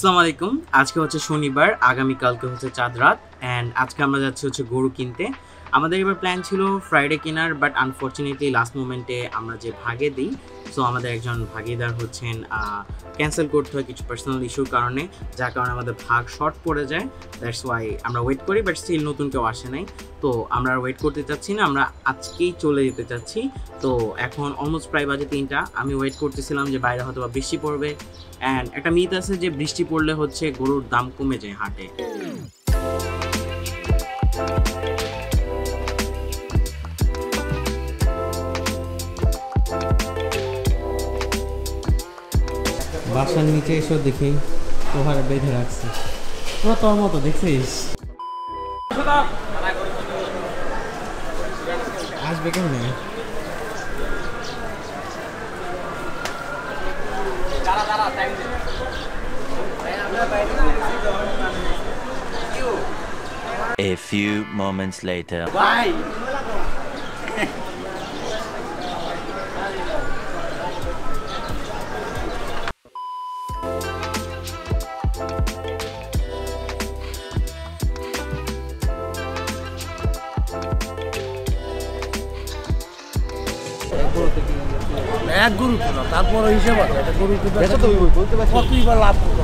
আসসালামু আলাইকুম। আজকে হচ্ছে শনিবার আগামীকালকে হচ্ছে চাঁদ রাত অ্যান্ড আজকে আমরা যাচ্ছি হচ্ছে গরু কিনতে। আমাদের এবার প্ল্যান ছিল ফ্রাইডে কেনার বাট আনফর্চুনেটলি লাস্ট মোমেন্টে আমরা যে ভাগে দিই সো আমাদের একজন ভাগিদার হচ্ছেন ক্যান্সেল করতে হয় কিছু পার্সোনাল ইস্যুর কারণে, যার কারণে আমাদের ভাগ শর্ট পড়ে যায়। দ্যাটস ওয়াই আমরা ওয়েট করি বাট স্টিল নতুন কেউ আসে নাই। তো আমরা ওয়েট করতে চাচ্ছি না, আমরা আজকেই চলে যেতে চাচ্ছি। তো এখন অলমোস্ট প্রায় বাজে তিনটা। আমি ওয়েট করতেছিলাম যে বাইরে হয়তো বা বৃষ্টি পড়বে। অ্যান্ড একটা মিথ আছে যে বৃষ্টি পড়লে হচ্ছে গরুর দাম কমে যায় হাটে। বাসার নিচে এসো দেখি তোহারে বেঁধে রাখছে। পুরো তোর মতো দেখছিস? আসবে কেমনে? A few moments later. এক গরু তো না তারপর হিসেব আছে একটা গরু তো কতই বা লাভ করব?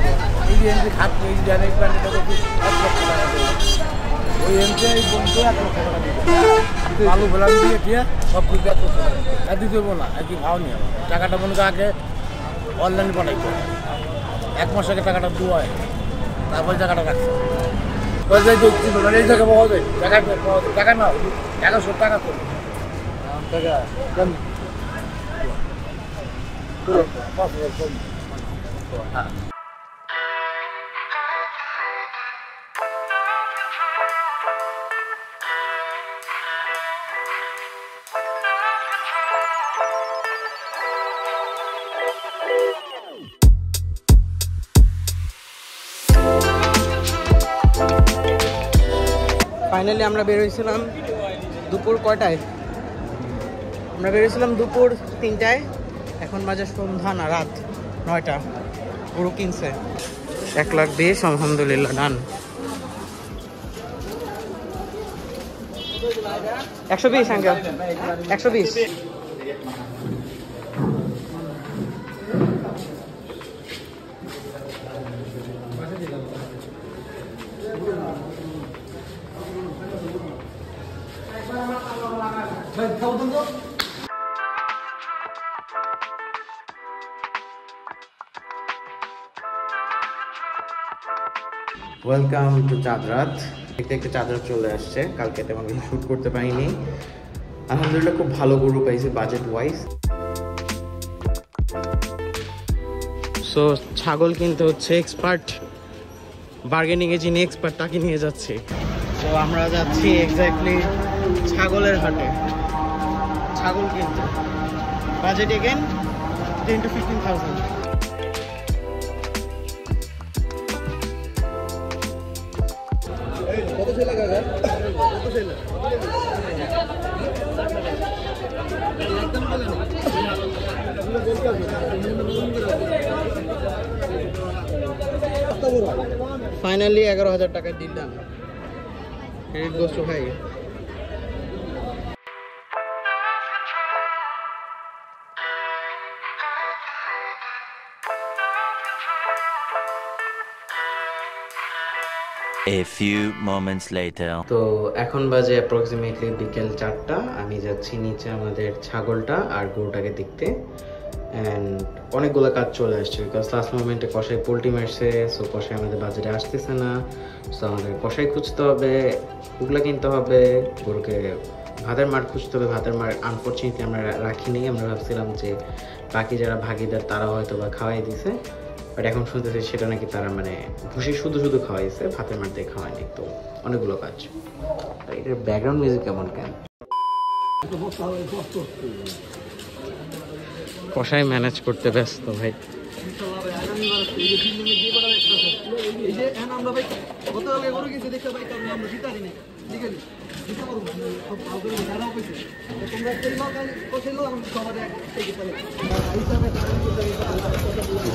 এই যে এমনি খাট এই যে প্ল্যান্টটা তো এক লক্ষ টাকা। ওই এমনি এই বন্ধু এক লক্ষ টাকা দিবে আলু ফেলাম দিয়ে দিয়ে সব কিছু এক লক্ষ টাকা আর দিতে দেবো না একই ভাও নিয়ে টাকাটা মনে আগে অনলাইন বানাইতে এক মাস আগে টাকাটা দেওয়া হয় তারপর টাকাটা রাখছে এই পাওয়া যায়? টাকা পাওয়া যায়। টাকা না এগারোশো টাকা তো টাকা কেমন পাঁচ হাজার কম ফাইনালি আমরা বেরোইছিলাম দুপুর কয়টায়? আমরা বেরোইছিলাম দুপুর তিনটায়। এখন বাজে সন্ধ্যা না রাত নয়টা। গরু কিনছে। এক লাখ বিশ আলহামদুলিল্লাহ ডান। একশো বিশ আঙ্কেল। একশো বিশ। Welcome to Chand Raat. দেখতে একটা চাঁদরাত চলে আসছে। কালকে তেমন কিছু শ্যুট করতে পারিনি। আলহামদুলিল্লাহ খুব ভালো গরু পাইছি বাজেট ওয়াইজ সো ছাগল কিনতে হচ্ছে এক্সপার্ট বার্গেনিংয়ে যিনি এক্সপার্ট তাকে নিয়ে যাচ্ছি। তো আমরা যাচ্ছি এক্স্যাক্টলি ছাগলের হাটে। ছাগল কিনতে। Budget again ten to fifteen thousand finally এগারো হাজার টাকা deal done credit goes to ভাই A few moments later. তো এখন বাজে অ্যাপ্রক্সিমেটলি বিকেল চারটা। আমি যাচ্ছি নিচে আমাদের ছাগলটা আর গরুটাকে দেখতে। অ্যান্ড অনেকগুলো কাজ চলে আসছে বিকজ লাস্ট মোমেন্টে কষাই পোলট্রি মারছে সো কষাই আমাদের বাজারে আসতেছে না। সো আমাদের কষাই খুঁজতে হবে, ওগুলো কিনতে হবে, গরুকে ভাতের মার খুঁজতে হবে, ভাতের মার আনফর্চুনেটলি আমরা রাখিনি। আমরা ভাবছিলাম যে বাকি যারা ভাগিদার তারা হয়তো বা খাওয়াই দিছে। বাট এখন শুনতেছি সেটা নাকি তারা মানে ভুসি শুধু শুধু খাওয়াইছে, ভাতের মার দিয়ে খাওয়ায়নি, তো অনেকগুলো কাজ। এটার ব্যাকগ্রাউন্ড মিউজিক কেমন কেন? কষাই ম্যানেজ করতে ব্যস্ত, ভাই। আমরা ভাই গরু দেখতে কারণ আমরা জিতা দিই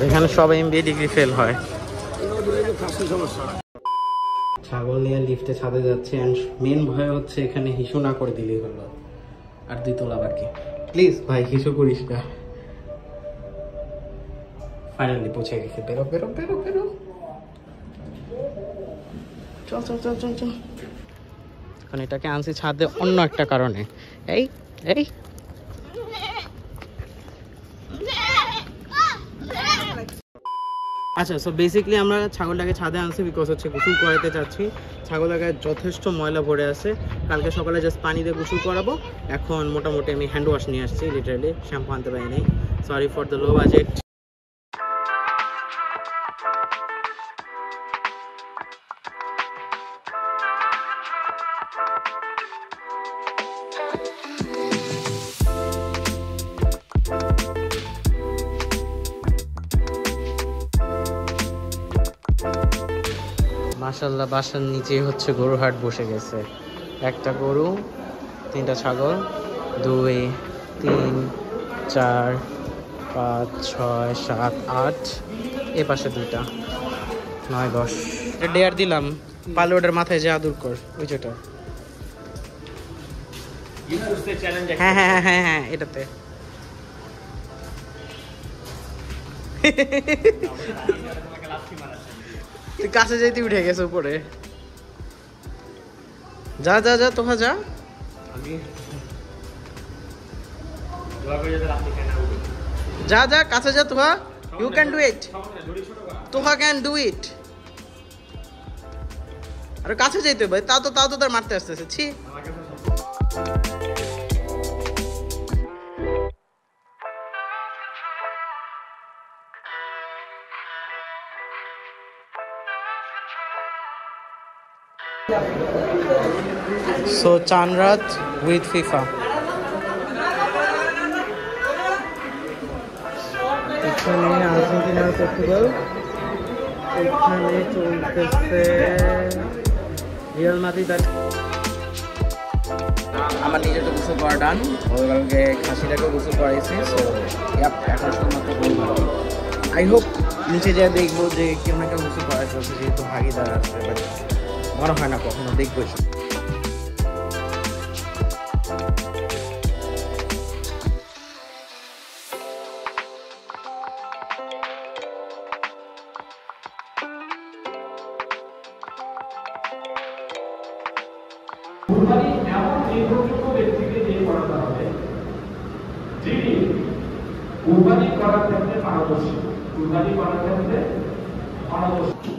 যেখানে সব এমবিএ ডিগ্রি ফেল হয়। ছাগল নিয়ে লিফটে ছাদে যাচ্ছে অ্যান্ড মেন ভয় হচ্ছে এখানে হিসু না করে দিলেই হলো। আর দুই তোলা বাকি। প্লিজ ভাই, হিসু করিস না। ফাইনালি পৌঁছে গেছে। বেরো বেরো বেরো বেরো। চল চল চল চল চল। এখন এটাকে আনছি ছাদে অন্য একটা কারণে। এই এই। আচ্ছা সো বেসিকলি আমরা ছাগলটাকে ছাদে আনছি বিকজ হচ্ছে গোসল করাতে চাচ্ছি ছাগলটাকে যথেষ্ট ময়লা ভরে আছে। কালকে সকালে জাস্ট পানি দিয়ে গোসল করাবো। এখন মোটামুটি আমি হ্যান্ড ওয়াশ নিয়ে আসছি লিটারালি শ্যাম্পু আনতে পারিনি sorry for the low budget মাশাল্লাহ বাসার নিচে হচ্ছে গরুর হাট বসে গেছে। একটা গরু তিনটা ছাগল দুই তিন চার পাঁচ ছয় সাত আট এ পাশে দুইটা। নয় দশ। ডেয়ার দিলাম। পালোডের মাথায় যে আদর কর ওই যেটা হ্যাঁ হ্যাঁ হ্যাঁ হ্যাঁ হ্যাঁ এটাতে। তুই কাছে যাইতে উঠে গেছে উপরে। যা যা যা তোহা যা। যা যা কাছে যা Toha. You can do it Toha can do it আর কাছে যাইতে ভাই তা তো তাও তো তার মারতে আসতেছে। ছি। সো চানরাত উইথ ফিফা এখানে আর্জেন্টিনা পর্তুগাল। এখানে চলতেছে রিয়াল মাদ্রিদ আমার নিজের তো গোসল করা ডান গতকালকে খাসিটাকে গোসল করাইছি সো ইয়াপ এখন শুধুমাত্র গোল আই হোপ নিচে যা দেখব যে কেউ না কেউ গোসল করা চলছে যেহেতু ভাগিদার আছে বাট মনে হয় না কখনো দেখব এসব। এমন নির্ভরযোগ্য ব্যক্তিকে দিয়ে করাতে হবে, যিনি কুরবানি করার ক্ষেত্রে পারদর্শী করার ক্ষেত্রে পারদর্শী